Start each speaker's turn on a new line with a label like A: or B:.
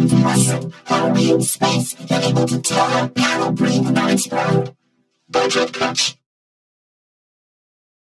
A: smooth muscle, how in space, you're able to tell how cattle breathe and explode. Budget cuts.